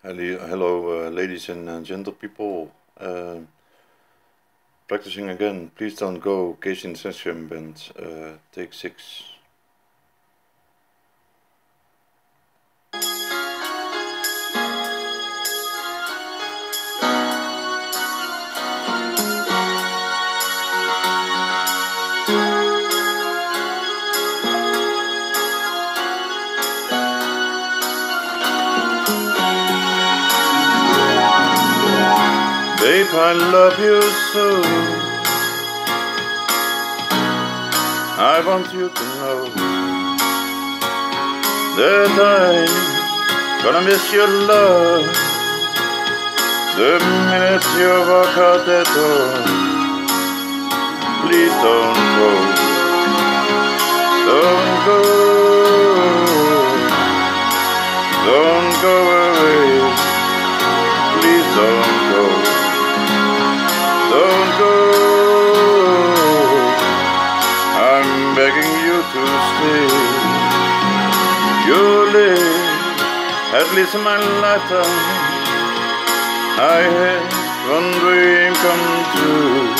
Hello, hello uh, ladies and uh, gentle people. Uh, practicing again. Please don't go. KC Sunshine Band. Take six. Babe, I love you so. I want you to know that I'm gonna miss your love the minute you walk out that door. Please don't go, don't go, at least in my lifetime. Um, I had one dream come true.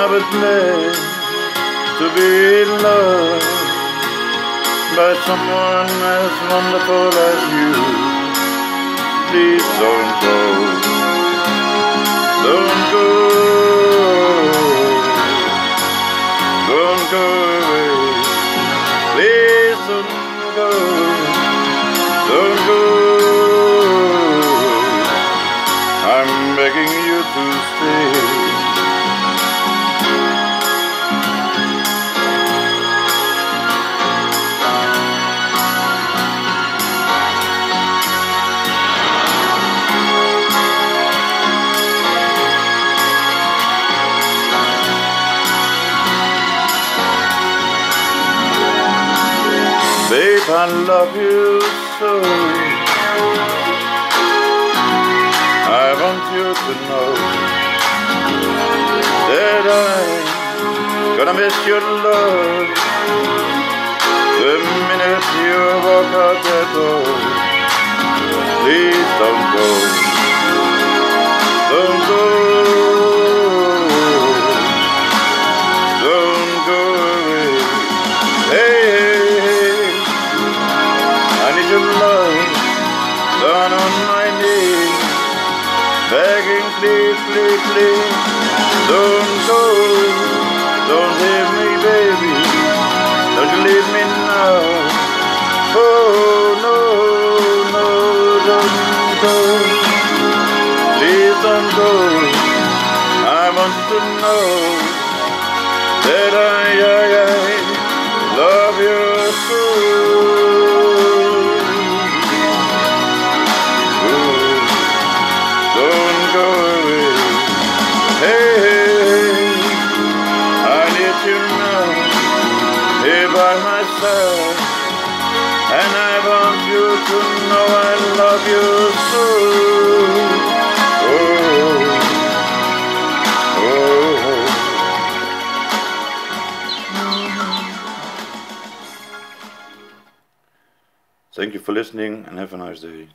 I was blessed to be loved by someone as wonderful as you. Please don't go. Don't go, Babe, I love you so. I want you to know I'm gonna miss your love the minute you walk out that door. Please don't go, don't go, don't go away. Hey. I need your love, down on my knees, begging, please, please, please, I want to know that I, I, I love you so. Don't go away. Hey, I need you now, here by. And I want you to know I love you Thank you for listening and have a nice day.